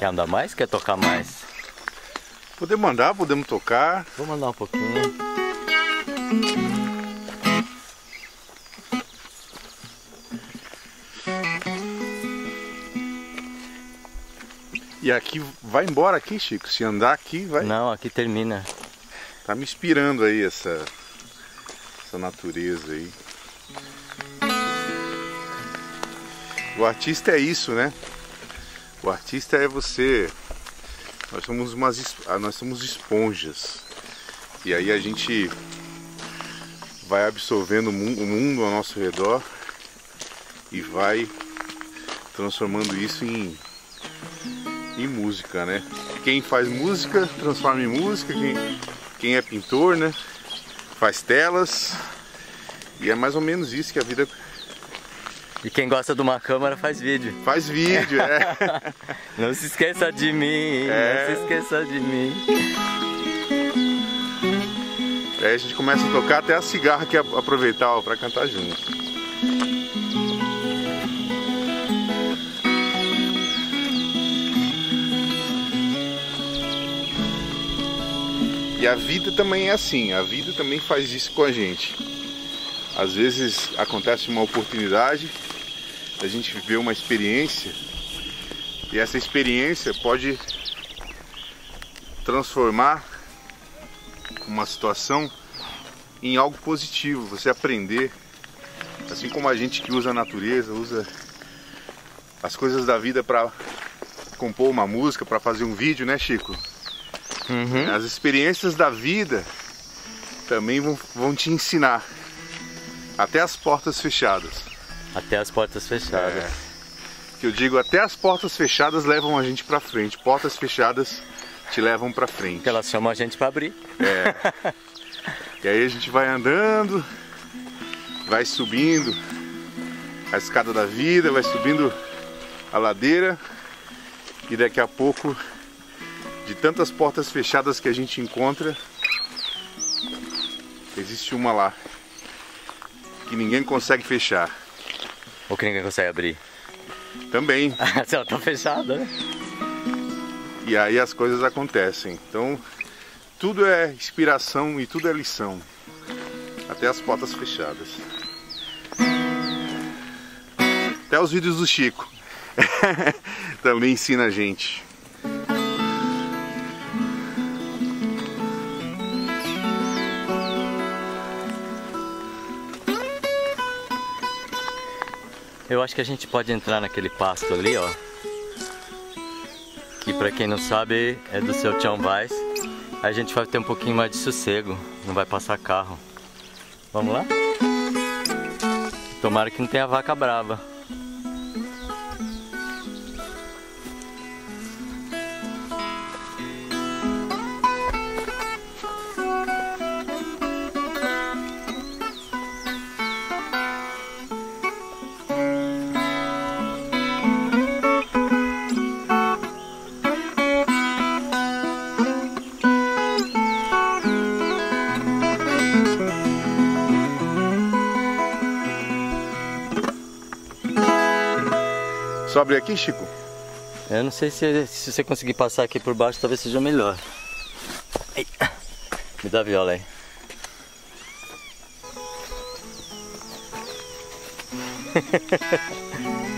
Quer andar mais? Quer tocar mais? Podemos andar, podemos tocar. Vamos andar um pouquinho. E aqui, vai embora aqui, Chico. Se andar aqui, vai. Não, aqui termina. Tá me inspirando aí essa, essa natureza aí. O artista é isso, né? O artista é você. Nós somos umas, ah, nós somos esponjas. E aí a gente vai absorvendo o mundo ao nosso redor e vai transformando isso em, em música, né? Quem faz música transforma em música, quem, quem é pintor, né? Faz telas. E é mais ou menos isso que a vida E quem gosta de uma câmera faz vídeo. faz vídeo, é. Não se esqueça de mim, É. não se esqueça de mim. Aí a gente começa a tocar até a cigarra que aproveitar para cantar junto. E a vida também é assim, a vida também faz isso com a gente. Às vezes acontece uma oportunidade, a gente viver uma experiência, e essa experiência pode transformar uma situação em algo positivo, você aprender. Assim como a gente que usa a natureza, usa as coisas da vida para compor uma música, para fazer um vídeo, né, Chico? Uhum. As experiências da vida também vão, vão te ensinar. Até as portas fechadas. Até as portas fechadas. É. Que eu digo, até as portas fechadas levam a gente para frente. Portas fechadas te levam para frente. Porque elas chamam a gente pra abrir. É. E aí a gente vai andando, vai subindo a escada da vida, vai subindo a ladeira e daqui a pouco, de tantas portas fechadas que a gente encontra, existe uma lá que ninguém consegue fechar. Ou que ninguém consegue abrir. Também. Ela tá fechada, né? E aí as coisas acontecem. Então, tudo é inspiração e tudo é lição. Até as portas fechadas. Até os vídeos do Chico. Também ensina a gente. Eu acho que a gente pode entrar naquele pasto ali, ó. Que pra quem não sabe é do seu Tião Vaz. A gente vai ter um pouquinho mais de sossego, não vai passar carro. Vamos lá? Tomara que não tenha vaca brava. Só abrir aqui, Chico? Eu não sei se, se você conseguir passar aqui por baixo, talvez seja melhor. Me dá a viola aí.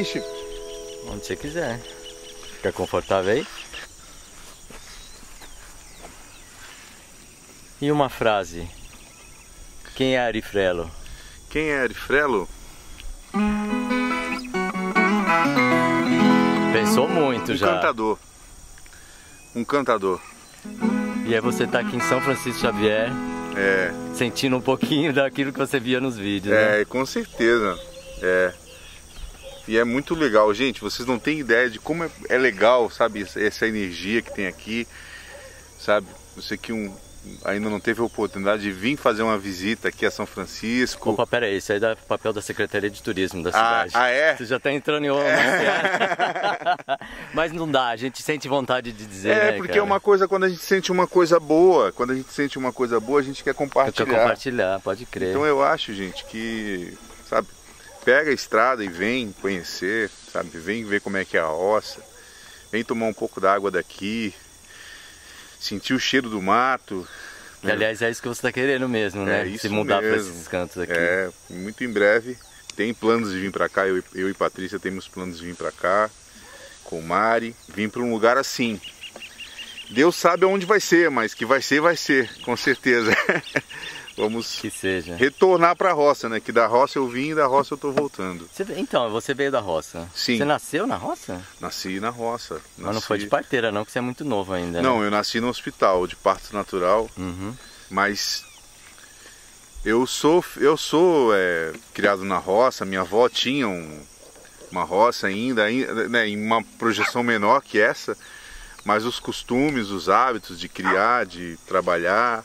aqui, Chico? Onde você quiser. Fica confortável aí? E uma frase. Quem é Arifrelo? Quem é Arifrelo? Pensou muito um já. Um cantador. Um cantador. E aí você tá aqui em São Francisco Xavier. É. Sentindo um pouquinho daquilo que você via nos vídeos, é, né? com certeza. É. E é muito legal, gente. Vocês não têm ideia de como é, é legal, sabe? Essa energia que tem aqui, sabe? Você que um, ainda não teve a oportunidade de vir fazer uma visita aqui a São Francisco. Opa, pera aí, isso aí é papel da Secretaria de Turismo da Ah, cidade. ah, é? Você já tá entrando em outra Mas não dá, a gente sente vontade de dizer, É, né, porque cara? é uma coisa, quando a gente sente uma coisa boa, quando a gente sente uma coisa boa, a gente quer compartilhar. Quer compartilhar, pode crer. Então eu acho, gente, que, sabe, pega a estrada e vem conhecer, sabe, vem ver como é que é a roça, vem tomar um pouco da água daqui, sentir o cheiro do mato. Que, aliás, é isso que você está querendo mesmo, né? É Se mudar para esses cantos aqui. É, muito em breve. Tem planos de vir para cá, eu, eu e Patrícia temos planos de vir para cá, com o Mari, vir para um lugar assim. Deus sabe aonde vai ser, mas que vai ser, vai ser, com certeza. Vamos Que seja. retornar para a roça, né? Que da roça eu vim e da roça eu tô voltando. Você- então, você veio da roça. Sim. Você nasceu na roça? Nasci na roça. Mas não nasci- foi de parteira, não, que você é muito novo ainda. Não, Né? eu nasci no hospital de parto natural, Uhum. mas eu sou eu sou é, criado na roça. Minha avó tinha um- uma roça ainda, ainda, né, em uma projeção menor que essa, mas os costumes, os hábitos de criar, de trabalhar,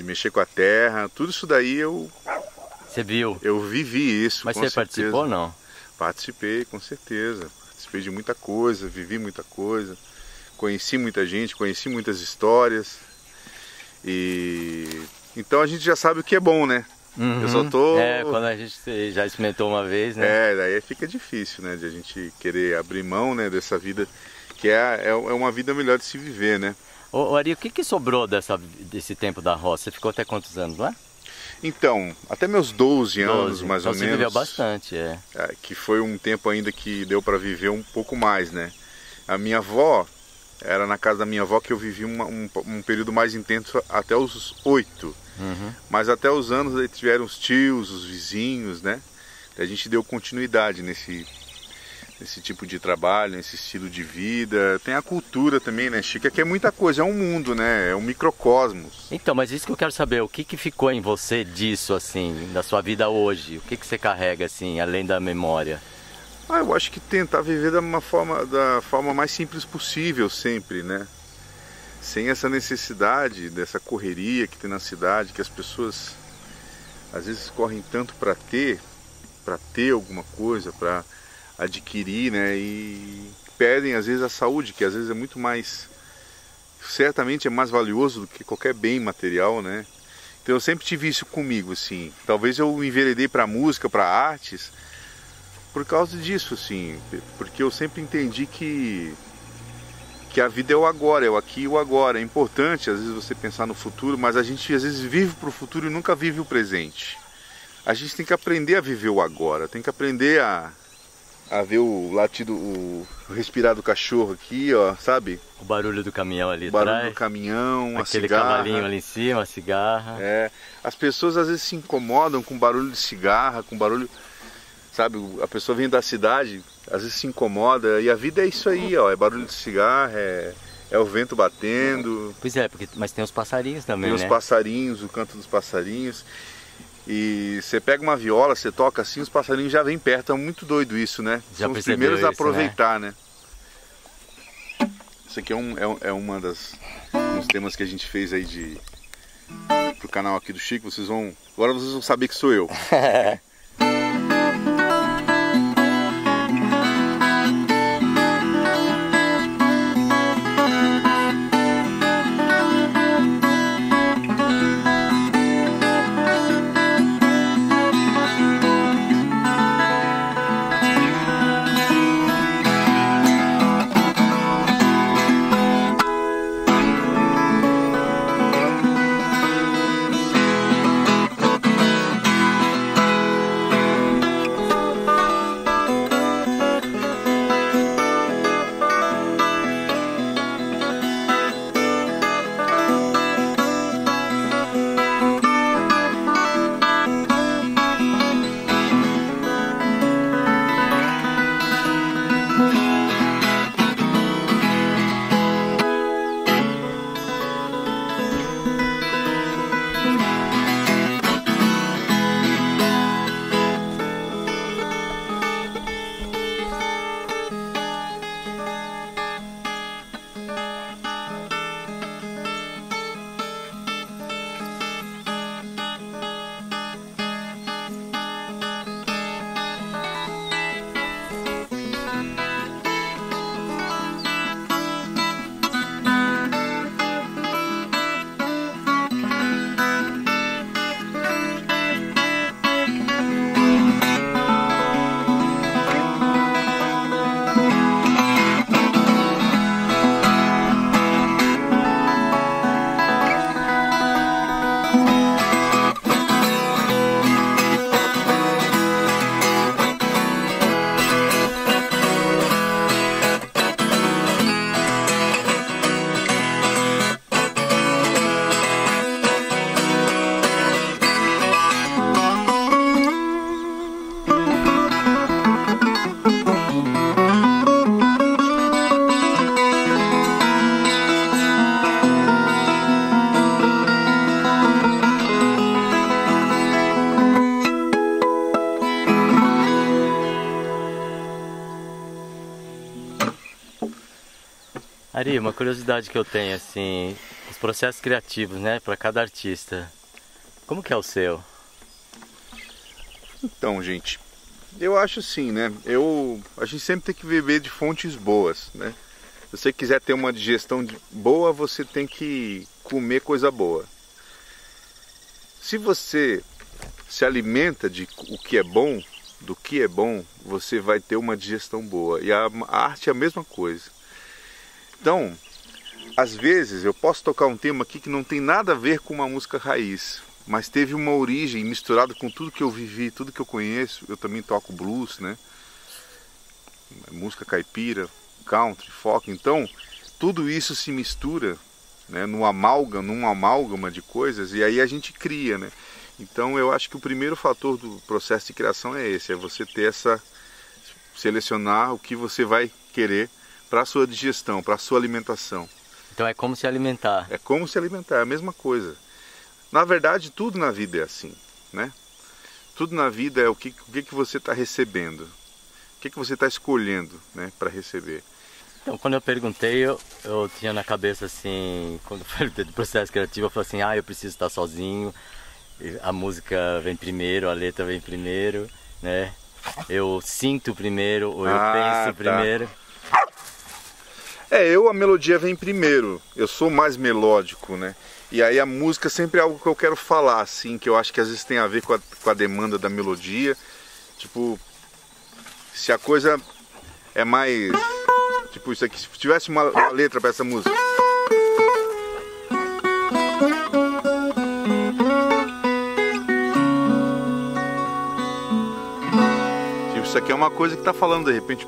de mexer com a terra, tudo isso daí eu Você viu? eu vivi isso. Mas você certeza. participou ou não? Participei, com certeza. Participei de muita coisa, vivi muita coisa, conheci muita gente, conheci muitas histórias. E então a gente já sabe o que é bom, né? Eu só tô- É, quando a gente já experimentou uma vez, né? É, daí fica difícil, né? De a gente querer abrir mão, né? Dessa vida que é, é é uma vida melhor de se viver, né? Ô, Ari, o que, que sobrou dessa, desse tempo da roça? Você ficou até quantos anos lá? Então, até meus 12 anos, 12. mais então ou você menos. viveu bastante, é. É, que foi um tempo ainda que deu para viver um pouco mais, né? A minha avó, era na casa da minha avó que eu vivi uma- um, um período mais intenso até os oito. Uhum. Mas até os anos aí tiveram os tios, os vizinhos, né? A gente deu continuidade nesse, nesse tipo de trabalho, nesse estilo de vida. Tem a cultura também, né, Chica? Que é muita coisa, é um mundo, né? É um microcosmos. Então, mas isso que eu quero saber, o que, que ficou em você disso, assim, da sua vida hoje? O que, que você carrega, assim, além da memória? Ah, eu acho que tentar viver da uma forma, da forma mais simples possível sempre, né? Sem essa necessidade dessa correria que tem na cidade, que as pessoas às vezes correm tanto para ter, para ter alguma coisa, para adquirir, né? E perdem às vezes a saúde, que às vezes é muito mais certamente é mais valioso do que qualquer bem material, né? Então eu sempre tive isso comigo, assim. Talvez eu enveredei para música, para artes, por causa disso, assim, porque eu sempre entendi que que a vida é o agora, é o aqui e o agora. É importante às vezes você pensar no futuro, mas a gente às vezes vive para o futuro e nunca vive o presente. A gente tem que aprender a viver o agora, tem que aprender a, a ver o latido, o, respirar do cachorro aqui, ó, sabe? O barulho do caminhão ali O barulho atrás, do caminhão, a aquele cigarra. cavalinho ali em cima, a cigarra. É, as pessoas às vezes se incomodam com barulho de cigarra, com barulho, sabe? A pessoa vem da cidade, às vezes se incomoda e a vida é isso aí, ó, é barulho de cigarra, é, é o vento batendo, Pois é, porque, mas tem os passarinhos também, tem os né? passarinhos, o canto dos passarinhos. E você pega uma viola, você toca assim, os passarinhos já vêm perto, é muito doido isso, né? Já São os primeiros a isso, né? aproveitar, né? Isso aqui é, um, é, é uma das uns temas que a gente fez aí de pro canal aqui do Chico, vocês vão. Agora vocês vão saber que sou eu. Uma curiosidade que eu tenho, assim, os processos criativos, né, para cada artista. Como que é o seu? Então, gente, eu acho assim, né? Eu, a gente sempre tem que beber de fontes boas, né? Se você quiser ter uma digestão boa, você tem que comer coisa boa. Se você se alimenta de o que é bom, do que é bom, você vai ter uma digestão boa. E a arte é a mesma coisa. Então, às vezes eu posso tocar um tema aqui que não tem nada a ver com uma música raiz, mas teve uma origem misturada com tudo que eu vivi, tudo que eu conheço. Eu também toco blues, né? Música caipira, country, folk. Então, tudo isso se mistura, né, num amálgama, num amálgama de coisas e aí a gente cria, né? Então, eu acho que o primeiro fator do processo de criação é esse, é você ter essa selecionar o que você vai querer para a sua digestão, para a sua alimentação. Então é como se alimentar. É como se alimentar, é a mesma coisa. Na verdade, tudo na vida é assim, né? Tudo na vida é o que, o que, que você está recebendo, o que, que você está escolhendo né, para receber. Então, quando eu perguntei, eu, eu tinha na cabeça assim, quando eu perguntei do processo criativo, eu falei assim: ah, eu preciso estar sozinho, a música vem primeiro, a letra vem primeiro, né? Eu sinto primeiro, ou eu ah, penso tá. primeiro. É, eu a melodia vem primeiro. Eu sou mais melódico, né? E aí a música sempre é algo que eu quero falar, assim, que eu acho que às vezes tem a ver com a, com a demanda da melodia. Tipo, se a coisa é mais. Tipo, isso aqui, se tivesse uma, uma letra para essa música. Tipo, isso aqui é uma coisa que tá falando de repente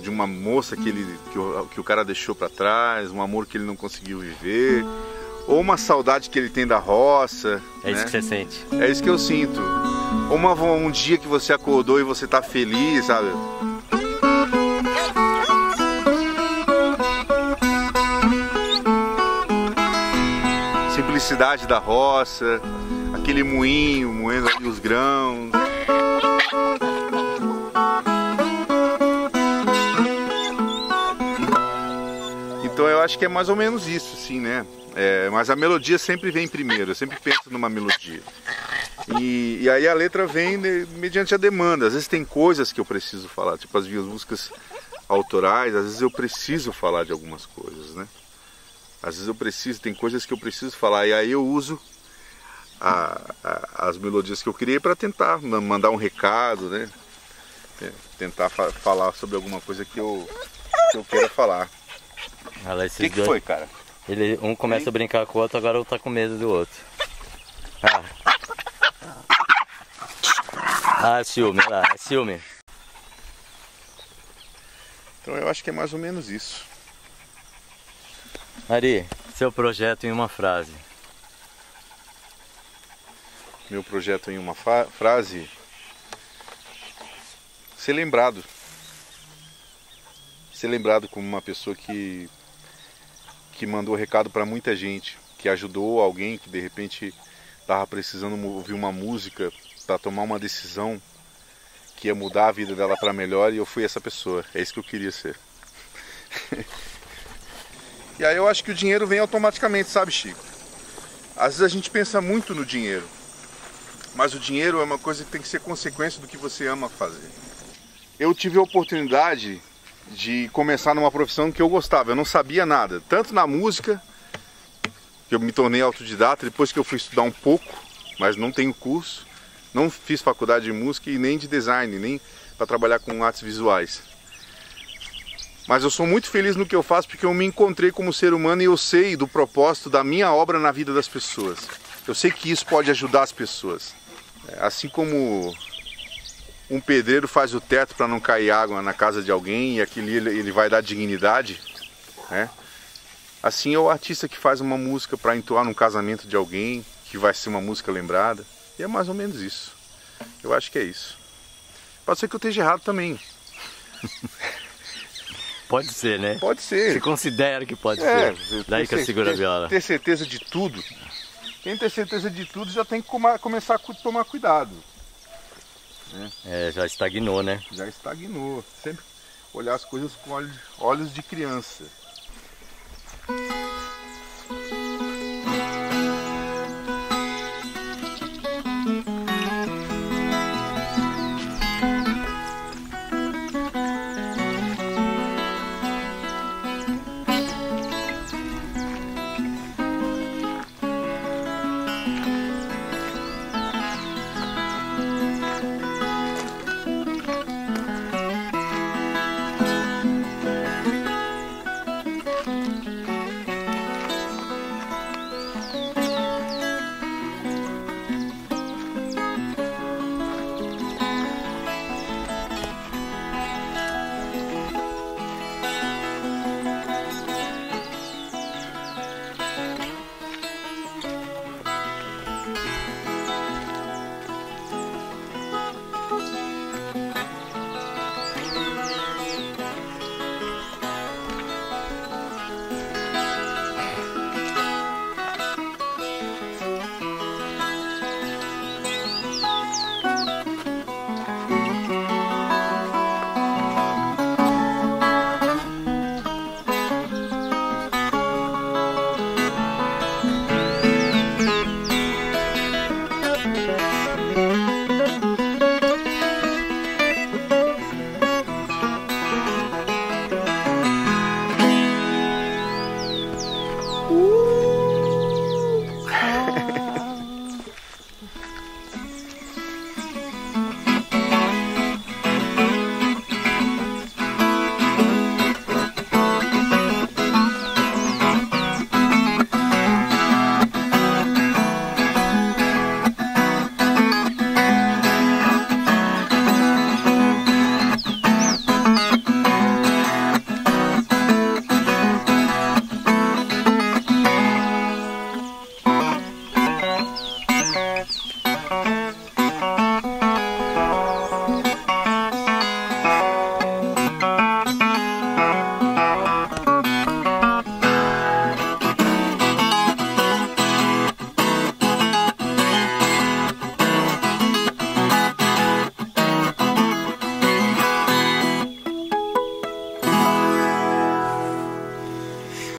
de uma moça que, ele, que, o, que o cara deixou para trás, um amor que ele não conseguiu viver, ou uma saudade que ele tem da roça. É né? isso que você sente. É isso que eu sinto. Ou uma, um dia que você acordou e você tá feliz, sabe? Simplicidade da roça, aquele moinho moendo ali os grãos. Acho que é mais ou menos isso, assim, né? É, mas a melodia sempre vem primeiro, eu sempre penso numa melodia. E, e, aí a letra vem mediante a demanda. Às vezes tem coisas que eu preciso falar, tipo as minhas músicas autorais, às vezes eu preciso falar de algumas coisas, né? Às vezes eu preciso, tem coisas que eu preciso falar, e aí eu uso a, a, as melodias que eu criei para tentar mandar um recado, né? Tentar fa falar sobre alguma coisa que eu, que eu queira falar. O que, que foi, cara? Ele, um começa a brincar com o outro, agora um tá com medo do outro. Ah, ah é ciúme, olha lá, é ciúme. Então eu acho que é mais ou menos isso. Ari, seu projeto em uma frase. Meu projeto em uma frase. Ser lembrado. Ser lembrado como uma pessoa que que mandou recado para muita gente, que ajudou alguém que de repente estava precisando ouvir uma música para tomar uma decisão que ia mudar a vida dela para melhor e eu fui essa pessoa. É isso que eu queria ser. e aí eu acho que o dinheiro vem automaticamente, sabe, Chico? Às vezes a gente pensa muito no dinheiro, mas o dinheiro é uma coisa que tem que ser consequência do que você ama fazer. Eu tive a oportunidade de começar numa profissão que eu gostava. Eu não sabia nada, tanto na música, que eu me tornei autodidata depois que eu fui estudar um pouco, mas não tenho curso, não fiz faculdade de música e nem de design, nem para trabalhar com artes visuais. Mas eu sou muito feliz no que eu faço porque eu me encontrei como ser humano e eu sei do propósito da minha obra na vida das pessoas. Eu sei que isso pode ajudar as pessoas. Assim como um pedreiro faz o teto para não cair água na casa de alguém e aquilo ele, vai dar dignidade, né? Assim é o artista que faz uma música para entoar num casamento de alguém, que vai ser uma música lembrada. E é mais ou menos isso. Eu acho que é isso. Pode ser que eu esteja errado também. Pode ser, né? Pode ser. Você considera que pode é, ser. Daí que eu seguro a viola. Ter certeza de tudo. Quem tem certeza de tudo já tem que começar a tomar cuidado. Né? É, já estagnou, né? Já estagnou. Sempre olhar as coisas com olhos de criança.